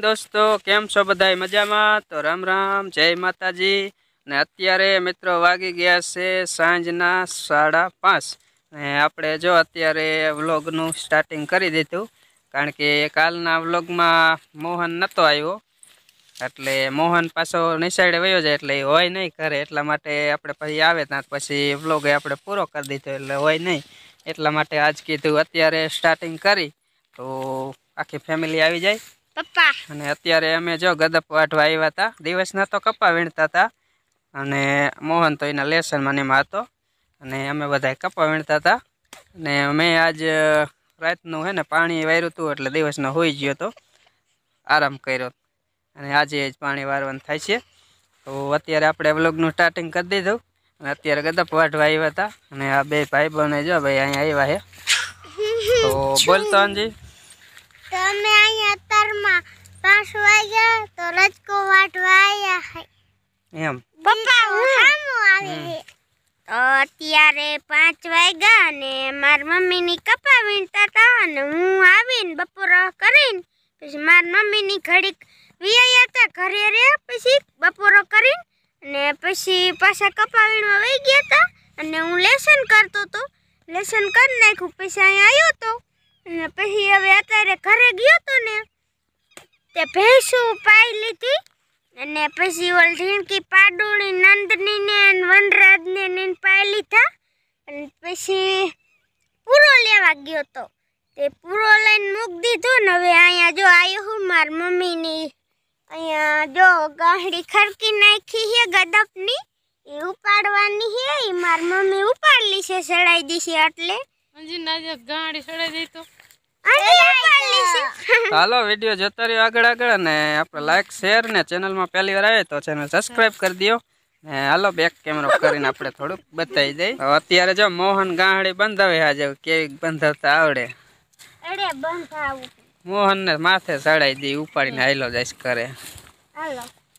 દોસ્તો, કેમ છો બધા મજામાં? તો રામ રામ, જય માતાજી. ને અત્યારે મિત્રો વાગી ગયા છે સાંજના સાડા પાંચ. ને આપણે જો અત્યારે વ્લોગનું સ્ટાર્ટિંગ કરી દીધું, કારણ કે કાલના વ્લોગમાં મોહન નહોતો આવ્યો. એટલે મોહન પાછો નિસાઈડે વયો જાય, એટલે હોય નહીં કરે એટલા માટે આપણે પછી આવે ત્યાં પછી વ્લોગ આપણે પૂરો કરી દીધો, એટલે હોય નહીં. એટલા માટે આજ કીધું, અત્યારે સ્ટાર્ટિંગ કરી. તો આખી ફેમિલી આવી જાય. પપ્પા. અને અત્યારે અમે જો ગદપ વાટવા આવ્યા હતા દિવસના તો કપા વીણતા હતા અને મોહન તો એના લેસનમાં એમાં હતો. અને અમે બધા કપા વીણતા હતા અને મેં આજ રાતનું હે ને પાણી વાર્યું હતું એટલે દિવસનો હોઈ ગયો હતો આરામ કર્યો. અને આજે જ પાણી વારવાનું થાય છે. તો અત્યારે આપણે વ્લોગનું સ્ટાર્ટિંગ કરી દીધું. અને અત્યારે ગદપ વાઢવા આવ્યા હતા અને આ બે ભાઈ બને જો ભાઈ અહીંયા આવ્યા છે તો બોલતો અંજી. તો અત્યારમાં પાંચ વાગ્યા તો રજકો વાટવા આવ્યા હે. એમ. પપ્પા હું સામું આવી હે. તો અત્યારે પાંચ વાગ્યા અને મારી મમ્મીની કપા વીણતા હતા અને હું આવીને બપોરો કરીને પછી મારી મમ્મીની ઘડીક વિયા હતા ઘરે રે પછી બપોરો કરીને અને પછી પાછા કપા વીણવા વહી ગયા હતા અને હું લેસન કરતો હતો લેસન કરી નાખ્યું પછી અહીંયા આવ્યો હતો અને પછી હવે અત્યારે ઘરે ગયો હતો ને તે ભેંસું પાઈ લીધી અને પછી ઓલ ઢીણકી પાડુણી નંદની ને ને વનરાજને ને પાઈ લીધા. અને પછી પૂરો લેવા ગયો તો. તે પૂરો લઈને મૂકી દીધો ને હવે અહીંયા જો આવ્યો હું માર મમ્મીની. અહીંયા જો ગાંડી ખરકી નાખી છે ગદપની. એ ઉપાડવાની છે એ માર મમ્મી ઉપાડલી છે, સડાઈ દીશે એટલે. ગાડી ચડાઈ દઈ તો. હાલો વીડિયો જોતા રહ્યો આગળ આગળ અને આપણે લાઈક શેર ને ચેનલમાં પહેલી વાર આવે તો ચેનલ સબસ્ક્રાઇબ કરી દો ને હાલો બેક કેમેરો કરીને આપણે થોડુંક બતાવી દઈએ. હવે અત્યારે જો મોહન ગાંહડી બંધાવે આજે કેવી બંધાવતા આવડે. મોહન ને માથે ચડાઈ દઈ ઉપાડીને હાલો જઈશ કરે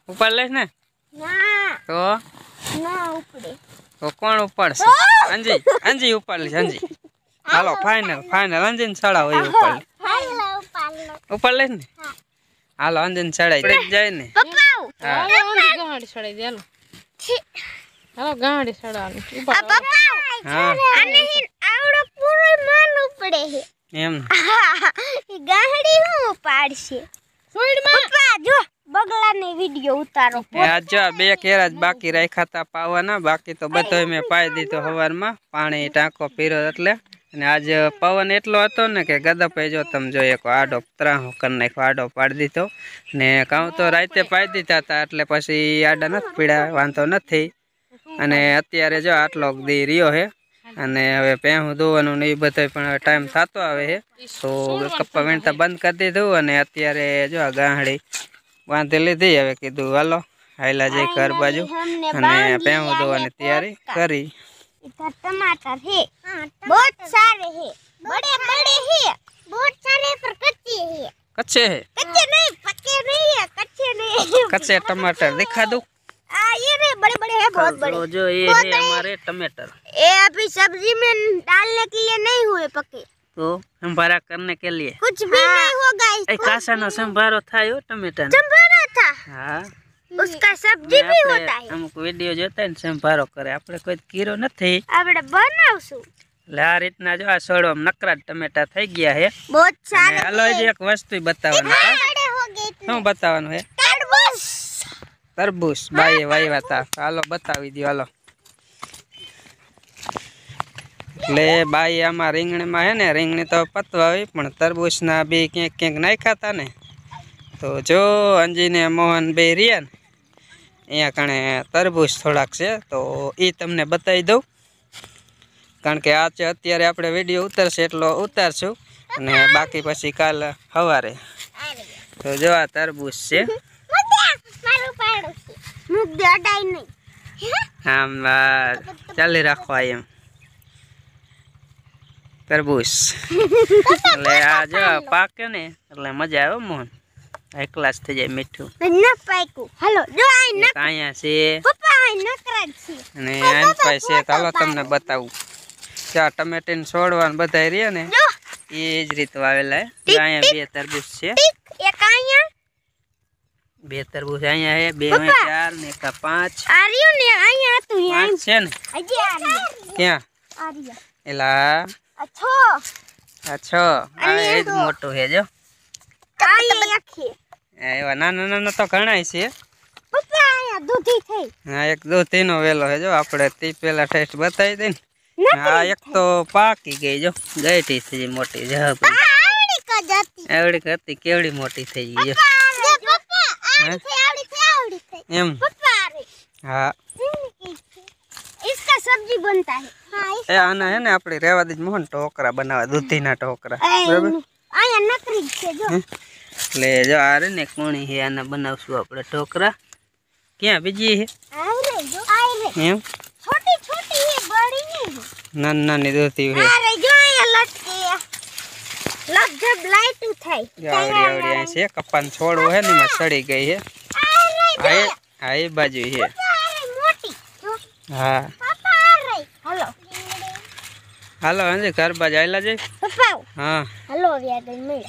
ઉપાડ લઈશ ને? તો? તો કોણ ઉપાડશે? અંજી અંજી ઉપાડ લઈશ અંજી હાલો ફાઇનલ ફાઇનલ અંજન ચડાવો એ ઉપર લે. ઉપાડ લઈશ ને? હાલો અંજન ચડાઈ જાય ને? હા. હાલો ગાડી ચડાઈ દે હાલો. હાલો ગાડી ચડાવવાની આ ઊભા પપ્પા હા. આને આવડો પૂરો માન ઉપડે હે. એમ ઈ હું પાડશે પપ્પા જો બગલાને વિડિયો ઉતારો. એ આ બે કેરા જ બાકી રાખ્યા તા પાવાના. બાકી તો બધો મેં પાઈ દીધો સવારમાં પાણી ટાંકો પીરો એટલે. અને આજે પવન એટલો હતો ને કે ગદપે જો તમે જોઈએ આડો ત્રાહો કરી નાખ્યો આડો પાડી દીધો. ને કાં તો રાતે પાડી દીધા હતા એટલે પછી આડા નથી પીડ્યા વાંધો નથી. અને અત્યારે જો આટલો દી રહ્યો છે અને હવે પહેવું ધોવાનું ને એ બધો પણ ટાઈમ થતો આવે છે તો કપ્પા વીણતા બંધ કરી દીધું અને અત્યારે જો આ ગાંહડી બાંધી લીધી હવે કીધું હાલો હાયલા જઈ ઘર બાજુ. અને પહેવું ધોવાની તૈયારી કરી. इधर टमाटर है। बहुत सारे है। बड़े बड़े है। बहुत सारे पर कच्चे है। कच्चे है? कच्चे नहीं पक्के नहीं है कच्चे नहीं तो कच्चे टमाटर दिखा दो। आ ये रे बड़े बड़े है बहुत बड़े। जो ये है हमारे टमाटर। ये अभी सब्ज़ी में डालने के लिए नहीं हुए पके। तो संभारा करने के लिए। कुछ भी हाँ। नहीं होगा इसको कासा नो संभारो था यो टमाटर। संभारो था? हाँ। उसका सब्जी भी આપણે होता है અમુક વિડીયો જોતા હોય ને સંભારો કરે આપણે કોઈ કીરો નથી આપણે બનાવશું એટલે આ રીતના જો આ સળો નકરા જ ટમેટા થઈ ગયા છે बहुत અને सारे હાલો હજી એક વસ્તુ બતાવવાનું છે बड़े हो गए इतने શું બતાવવાનું છે तरबूज તરબૂચ બાઈએ વાવ્યા હતા હાલો બતાવી દો હાલો એટલે બાઈ આમાં રીંગણીમાં હે ને રીંગણી તો પતવા આવી પણ તરબૂચના બી ક્યાંક ક્યાંક નાખ્યા હતા ને તો જો અંજીને મોહન બે રહ્યા ને અહીંયા કણે તરબૂચ થોડાક છે તો એ તમને બતાવી દઉં. કારણ કે આ છે અત્યારે આપણે વીડિયો ઉતરશે એટલો ઉતારશું. અને બાકી પછી કાલ સવારે. તો જો આ તરબૂચ છે. આમ ચાલી રાખવા એમ. તરબૂચ. એટલે આ જો પાકે ને એટલે મજા આવે મોહન. એક ક્લાસ થઈ જાય મીઠું. ન પાક્યું. હાલો જો આ ન કાયા છે. પપ્પા આ નકરા છે. અને આન પાસે છે હાલો તમને બતાવું. ચા ટમેટાને છોડવાન બધાય બધા રહ્યા ને એ જ રીત વાવેલા. અહીંયા બે તરબૂચ છે. એક અહીંયા. બે તરબૂચ અહીંયા હે બે માં ચાર ને એકા પાંચ. આ રહ્યું ને અહીંયા હતું પાંચ છે ને? હજી આ ક્યાં? આ રહ્યું. એલા. અચ્છો અચ્છો આ છ. એ જ મોટું છે જો. આ આખી આ એવા નાના નાના તો ઘણાય છે પપ્પા અહીંયા દૂધી થઈ હા એક દો તેનો વેલો છે જો આપણે તે પેલા ટેસ્ટ બતાવી દે ને હા એક તો પાકી ગઈ જો ગઈટી થઈ મોટી જહ આવડી કજાતી એવડી હતી કેવડી મોટી થઈ ગઈ જો પપ્પા આવડી થઈ આવડી થઈ આવડી થઈ એમ पप्पा अरे હા इसका सब्जी बनता है हाँ એ આના હે ને આપણે રેવા દે મોહન ટોકરા બનાવવા દૂધીના ટોકરા બરાબર आया नकरी से जो ले जो आ रे ने कोणी है आने बनावसु आपरे टोकरा क्या बीजी है आ रे जो आ रे हम छोटी छोटी है बड़ी नहीं है नन्ना नी दोती है आ रे जो ये लटकी लग जब लाइट उठाई जावड़ी आवड़ी ऐसे कपन छोड़ो है नी मसड़ी गई है आ रे आए आए बाजू है आ रे मोटी हाँ हेलो हेलो जी घर बजाई लजे पापा हाँ हेलो यार दे मिल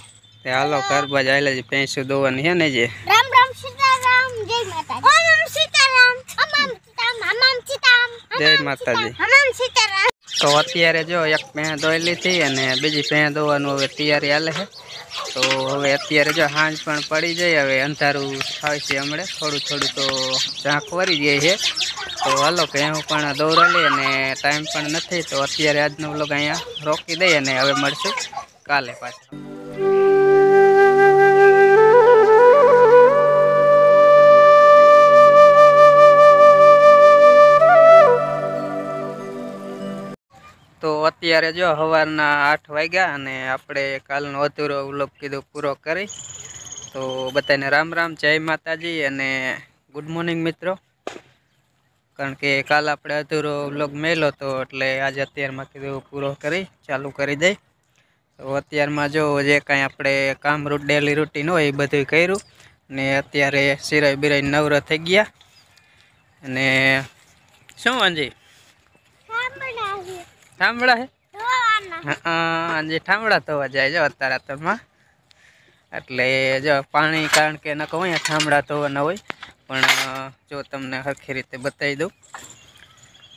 કે હાલો ગરબા જ આવેલા છે પેસું દોવાની છે ને જે. રામ રામ સીતારામ જય માતાજી. ઓમ સીતારામ ઓમ રામ સીતારામ ઓમ જય માતાજી. ઓમ સીતારામ. તો અત્યારે જો એક પેહ દોયેલી હતી અને બીજી પેહ દોવાનું હવે તૈયારી હાલે છે તો હવે અત્યારે જો સાંજ પણ પડી જાય હવે અંધારું થાય છે હમણે. થોડું થોડું તો ઝાંક વરી જાય છે તો હાલો ભેહું પણ દોરેલી અને ટાઈમ પણ નથી તો અત્યારે આજનું વ્લોગ અહીંયા રોકી દઈએ અને હવે મળશું. કાલે પાછું. તો અત્યારે જો સવારના આઠ વાગ્યા અને આપણે કાલનો અધૂરો વ્લોગ કીધું પૂરો કરી. તો બધાને રામ રામ, જય માતાજી અને ગુડ મોર્નિંગ મિત્રો. કારણ કે કાલ આપણે અધૂરો વ્લોગ મેલો તો એટલે આજે અત્યારમાં કીધું પૂરો કરી, ચાલુ કરી દઈ. તો અત્યારમાં જો જે કાંઈ આપણે કામ રૂટ ડેલી રૂટીન હોય એ બધું કર્યું. ને અત્યારે સિરાય બિરાય નવરા થઈ ગયા. અને શું અંજી? થાંભળા હે? હા આજે ઠામડા ધોવા જાય જો અત્યારે અત્યારમાં એટલે જો પાણી કારણ કે નકો અહીંયા ઠામડા ધોવાના હોય. પણ જો તમને સરખી રીતે બતાવી દઉં.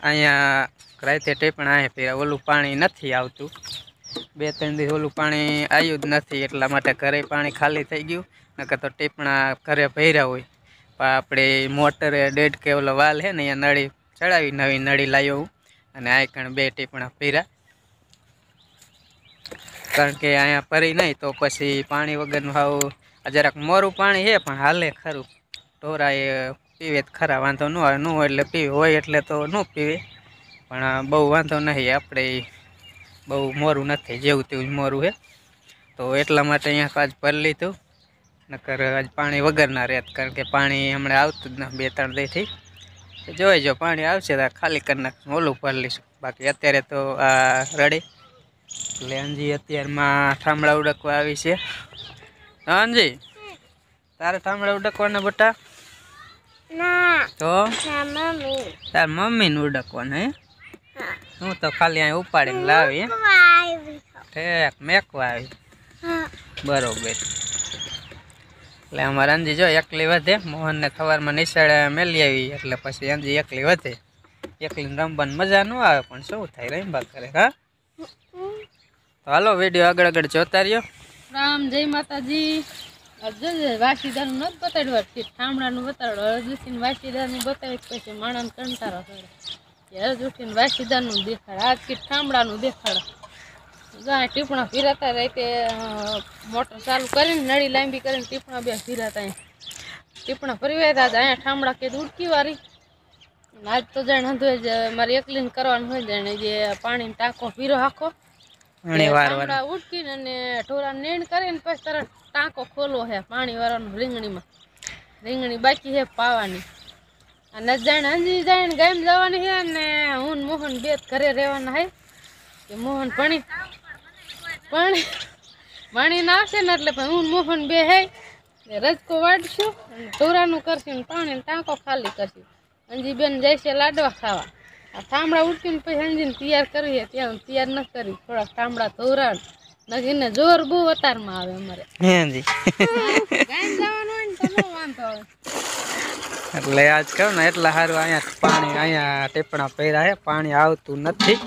અહીંયા રાતે ટેપણા અહીંયા પીરા ઓલું પાણી નથી આવતું. બે ત્રણ દિવસ ઓલું પાણી આવ્યું જ નથી એટલા માટે ઘરે પાણી ખાલી થઈ ગયું. નકર તો ટીપણા ઘરે ભર્યા હોય. પણ આપણે મોટરે ડેડ કે ઓલો વાલ છે ને અહીંયા નળી ચડાવી નવી નળી લાવ્યો હું. અને આ કણ બે ટીપણા પીરા. કારણ કે અહીંયા પરી નહીં તો પછી પાણી વગરનું હાવ જરાક મોરું પાણી છે, પણ હાલે ખરું. ઢોરા એ પીવે ખરા, વાંધો ન હોય, ન એટલે પીવે. હોય એટલે તો ન પીવે. પણ બહુ વાંધો નહીં, આપણે બહુ મોરું નથી, જેવું તેવું મોરું છે. તો એટલા માટે અહીંયા આજ ભરી લીધું. નકર આજ પાણી વગરના રહેત કારણ કે પાણી હમણાં આવતું જ ન, બે ત્રણ દીથી. જોઈ જો પાણી આવશે તો ખાલી કરી નાખશું ઓલું ભરી લઈશું. બાકી અત્યારે તો આ રડી. એટલે અંજી અત્યારમાં ઠામડા ઉડકવા આવી છે. અંજી? તારે ઠામડા ઉડકવાના બટા? તો? ના મમ્મી. તાર મમ્મીને ઉડકવાના હે? હું. તો ખાલી અહીં ઉપાડીને લાવી ઠેક મેકવા આવી. બરોબર. એટલે અમારે અંજી જો એકલી વધે, મોહનને સવારમાં નિશાળે મેલી આવી એટલે પછી અંજી એકલી વધે. એકલી રમવાની મજા ન આવે, પણ શું થાય, રમવા કરે, હા? તો હાલો, વીડિયો આગળ આગળ જોતા રહ્યો. રામ જય માતાજી. વાસીદારનું નથી અરજી ઠામડાનું બતાડ્યું અરજુસીને વાસીદારનું બતાવી પછી માણસ કંટાળો કરે. કે અરજ ઉઠીને વાસીદારનું દેખાડ, આ કીટ ઠામડાનું દેખાડ. ટીપણા ફીરાતા રાતે મોટર ચાલુ કરીને નળી લાંબી કરીને ટીપણા બે ફીરાતા ટીપણા ફરી હતા અહીંયા ઠામડા કે ઉડકી વારી આજ તો જાણે હંધુએ જ મારે એકલીને કરવાનું હોય જાણે જે પાણીનો ટાંકો ફીરો આખો ઠામડા ઉડકીને અને ઢોરા નીણ કરીને પછી તરત ટાંકો ખોલવો છે પાણી વાળવાનું રીંગણીમાં. રીંગણી બાકી છે પાવાની. અને જાણે અંજી જાણે ગામ જવાની છે અને હું મોહન બે ઘરે રહેવાના હે. કે મોહન ભણી પાણી પાણી ના આવશે ને એટલે હું મોહન બે હે રજકો વાળશું અને ઢોરાનું કરશું ને પાણી ટાંકો ખાલી કરશું. અંજી બેન જાય છે લાડવા ખાવા. આ ઠામડા ઉઠીને પછી અંજીને તૈયાર કરીએ ત્યાં તૈયાર ન કરી. થોડા થાંભળા ધોરાણ નગીને જોર બહુ અતારમાં આવે અમારે. ગામ જવાનું હોય ને ને તો વાંધો આવે. એટલે આજ કહું ને એટલા સારું અહીંયા પાણી અહીંયા ટીપણા પહેર્યા પાણી આવતું નથી.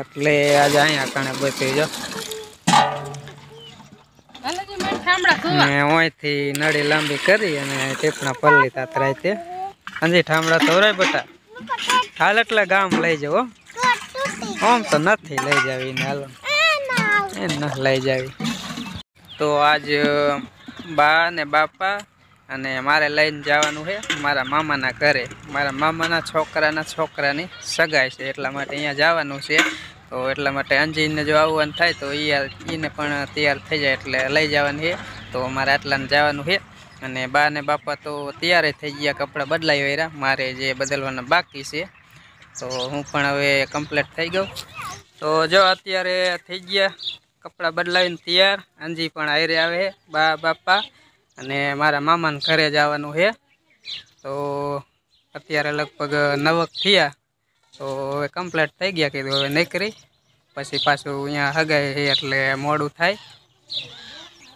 એટલે આજે અહીંયા કાણે બચી જો ને ઓયથી નળી લાંબી કરી અને ટેપના પર લીધા ત્રાય તે અંજી ઠામડા તોરાય હાલ એટલે ગામ લઈ જાવ. આમ તો નથી લઈ જાવી ને હાલો. એ ન લઈ જાવી. તો આજ બા ને બાપા અને મારે લઈને જવાનું છે મારા મામાના ઘરે. મારા મામાના છોકરાના છોકરાની સગાઈ છે, એટલા માટે અહીંયા જવાનું છે. તો એટલા માટે અંજીને જો આવવાનું થાય તો એ એને પણ તૈયાર થઈ જાય એટલે લઈ જવાનું છે. તો મારે આટલાને જવાનું છે. અને બા ને બાપા તો તૈયાર થઈ ગયા, કપડાં બદલાઈ રહ્યા મારે જે બદલવાના બાકી છે. તો હું પણ હવે કમ્પ્લીટ થઈ ગયો. તો જો અત્યારે થઈ ગયા, કપડાં બદલાવીને તૈયાર. અંજી પણ આયરે આવે બા બાપા. અને મારા મામાને ઘરે જવાનું છે. તો અત્યારે લગભગ નવક થયા. તો હવે કમ્પ્લીટ થઈ ગયા કીધું હવે નીકળી. પછી પાછું અહીંયા હગાય એટલે મોડું થાય.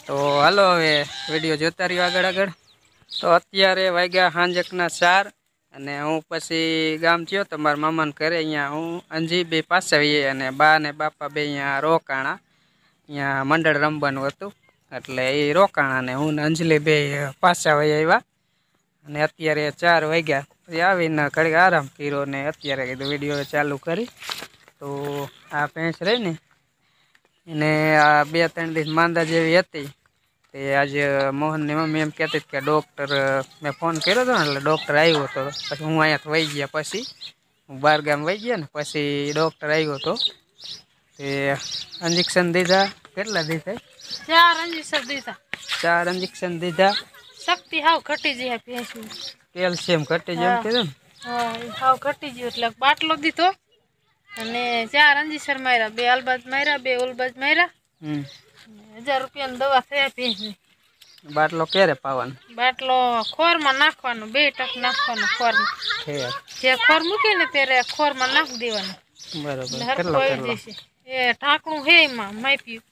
તો હાલો હવે વીડિયો જોતા રહ્યો આગળ આગળ. તો અત્યારે વાગ્યા હાંજકના ચાર અને હું પછી ગામ થયો તો મારા મામાને ઘરે અહીંયા હું અંજી બે પાસે આવીએ અને બા ને બાપા બે અહીંયા રોકાણા. અહીંયા મંડળ રમવાનું હતું. એટલે એ રોકાણા ને હું અંજલી બે પાછા વહી આવ્યા. અને અત્યારે ચાર વાગ્યા. પછી આવીને ઘડી આરામ કર્યો ને અત્યારે કીધું વીડિયો ચાલુ કરી. તો આ ભેંસ રહી ને, એને આ બે ત્રણ દિવસ માંદા જેવી હતી. તે આજે મોહનની મમ્મી એમ કહેતી હતી કે ડૉક્ટર મેં ફોન કર્યો હતો ને, એટલે ડૉક્ટર આવ્યો હતો પછી હું અહીંયા વહી ગયા પછી. હું બાર ગામ વહી ગયા ને, પછી ડૉક્ટર આવ્યો હતો તે ઇન્જેક્શન દીધા. કેટલા દીધા? ચાર સર દીધા. ચાર ઇન્જેક્શન દીધા? શક્તિ હાવ ઘટી જાય ભેંસની. કેલ્શિયમ ઘટી જેમ કીધું હા હાવ ઘટી ગયું એટલે બાટલો દીધો. અને ચાર અંજીસર માર્યા બે અલબત માર્યા બે ઉલબાજ માર્યા. હજાર રૂપિયા રૂપિયાની દવા થયા ભેંસની. બાટલો ક્યારે પાવાનો? બાટલો ખોરમાં નાખવાનો બે ટક નાખવાનો ખોરમાં. જે ખોર મૂકે ને ત્યારે ખોરમાં નાખી દેવાનું. બરોબર. કેટલો કેટલો? એ ઢાંકણું હે એમાં માપ્યું.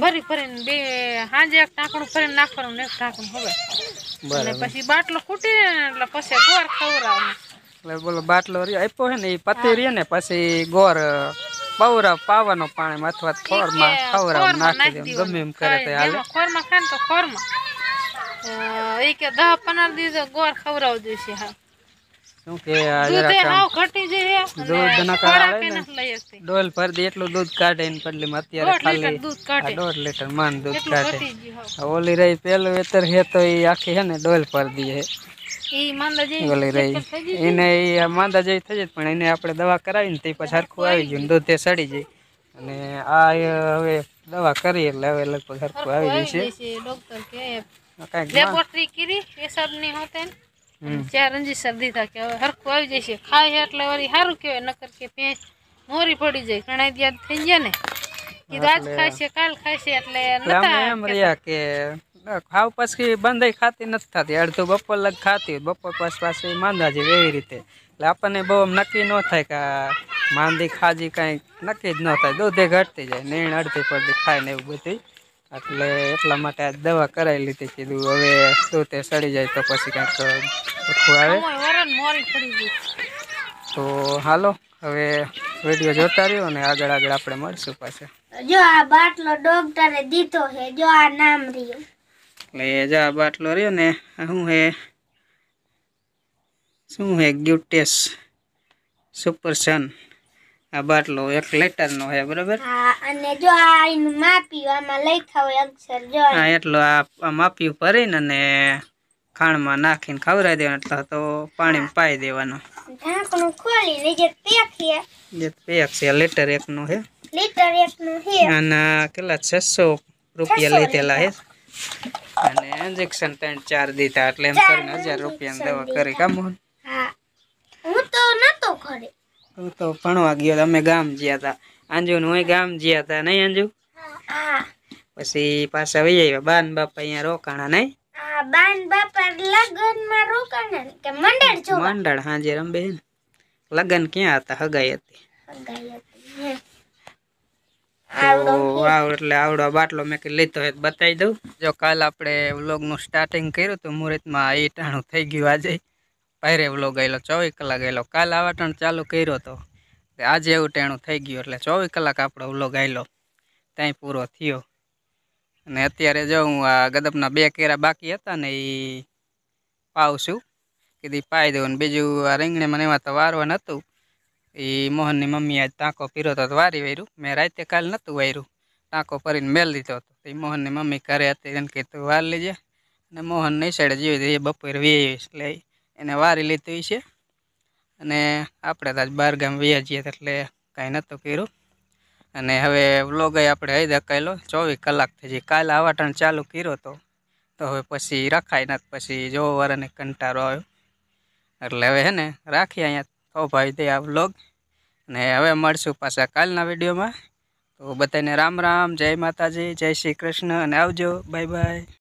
ભરી ભરીને બે સાંજે એક ઢાંકણું ભરીને નાખવાનું ને એક ટાંકણું હવે. અને પછી બાટલો ફૂટી ને એટલે પછી ગોળ ખવડાવવાનું. એટલે બોલો બાટલો આપ્યો છે ને એ પતી રહ્યો ને પછી ગોર પૌરા પાવાનો પાણી અથવા ખોર ખોરમાં ખવડાવ નાખી દે ગમે એમ કરે તો હાલે. ખોરમાં ખાય ને તો ખોરમાં. એ કે દહ પંદર દિવસે ગોળ ખવરાવ દેશે હા. શું કે ડોલ ભરી દે એટલું દૂધ કાઢે ને બદલીમાં અત્યારે દોઢ લીટર ખાલી દૂધ કાઢે. દોઢ લીટર માન દૂધ કાઢે. ઓલી રહી પેલું વેતર હે તો એ આખી હે ને ડોલ પર દે ઓલી રહી. એને એ માંદા જેવી થઈ જાય પણ એને આપણે દવા કરાવીને તે પછી હરખું આવી ગયું દૂધ તે સડી જાય. અને આ હવે દવા કરી એટલે હવે લગભગ સરખું આવી ગયું છે. ડોક્ટર કે. કાંઈક લેબોરેટરી કરી પેશાબની હોતે ને? હમ. ચાર અંજી શરદી થાય કે હવે હરખું આવી જશે ખાય એટલે વળી સારું કહેવાય નકર કે ભેંસ મોરી પડી જાય. ઘણા યાદ થઈ ગયા ને. કીધું આજ છે કાલ છે એટલે નતા એમ રહ્યા કે ખાવ પછી બંધ ખાતી નથી થતી. અડધું બપોર લગ ખાતી બપોર પછી પાછી માંદા જેવી એવી રીતે. એટલે આપણને બહુ આમ નક્કી ન થાય કે માંદી ખાજી કાંઈ નક્કી જ ન થાય. દૂધે ઘટતી જાય. નીણ અડધી પડતી ખાય ને એવું બધું એટલે એટલા માટે આ દવા કરાવી લીધી કીધું હવે દૂધે સડી જાય તો પછી કાંઈક ઓછું આવે. તો હાલો હવે વીડિયો જોતા રહ્યો ને આગળ આગળ આપણે મળશું પાછા. જો આ બાટલો ડોક્ટરે દીધો છે જો આ નામ રહ્યું. એટલે જા બાટલો રહ્યો ને શું હે? શું હે? ગ્યુટેસ સુપર સન આ બાટલો એક લેટરનો છે બરાબર? હા અને જો આ એનું માપ્યું આમાં લખ્યા હોય અક્ષર જો હા એટલો આ માપ્યું ભરીને અને ખાણમાં નાખીને ખવરાઈ દેવાનું એટલે તો પાણીમાં પાઈ દેવાનો. ઢાંકણું ખોલીને જે પેક છે જે પેક છે લીટર એકનો લીટર છે. આના કેટલા? છસો રૂપિયા લીધેલા હે અને ઇન્જેક્શન ત્રણ ચાર દીધા એટલે એમ કરીને હજાર રૂપિયાની દવા કરી. કામ હા. હું તો નતો ખરે હું તો ભણવા ગયો અમે ગામ ગયા હતા. અંજુ ને હું ગામ ગયા હતા નહીં અંજુ પછી પાછા વહી આવ્યા બાન બાપા અહીંયા રોકાણા નહીં? બાન બાપા લગનમાં રોકાણા કે મંડળ જો મંડળ હાજે રંબે લગન ક્યાં હતા? હગાઈ હતી. હગાઈ હતી. આવડો એટલે આવડો બાટલો મેં લીધો હોય બતાવી દઉં. જો કાલ આપણે વ્લોગનું સ્ટાર્ટિંગ કર્યું તો મુહૂર્તમાં એ ટાણું થઈ ગયું આજે. પહેરે વ્લોગ આવેલો ચોવીસ કલાક આવેલો કાલ આવા ટાણ ચાલુ કર્યો તો. આજે એવું ટેણું થઈ ગયું, એટલે ચોવીસ કલાક આપણો વ્લોગ આવેલો ત્યાં પૂરો થયો. અને અત્યારે જો હું આ ગદપના બે કેરા બાકી હતા ને એ પાઉં છું કીધી પાઈ દઉં ને બીજું આ રીંગણે મને એમાં તો વારવા નહોતું એ મોહનની મમ્મી આજ ટાંકો પીરો તો વારી વાર્યું મેં રાતે કાલ નહોતું વાર્યું ટાંકો ભરીને મેલ દીધો હતો. એ મોહનની મમ્મી ઘરે હતી એને કીધું વાર લેજે. અને મોહન નહીં સાઈડે જીવી એ બપોરે વી એટલે એને વારી લીધું છે. અને આપણે તો આજ બાર ગામ વ્યા જઈએ એટલે કાંઈ નહોતું કર્યું. અને હવે વ્લોગ આપણે હઈ દકાયેલો ચોવીસ કલાક થઈ જાય કાલે આવાટણ ચાલુ કર્યો તો તો હવે પછી રખાય નથી પછી જોવો વાળાને કંટાળો આવ્યો. એટલે હવે હે ને, રાખીએ અહીંયા થો ભાઈ દે આ વ્લોગ અને હવે મળશું પાછા કાલના વિડીયોમાં. તો બધાને રામ રામ, જય માતાજી, જય શ્રી કૃષ્ણ, અને આવજો. Bye bye.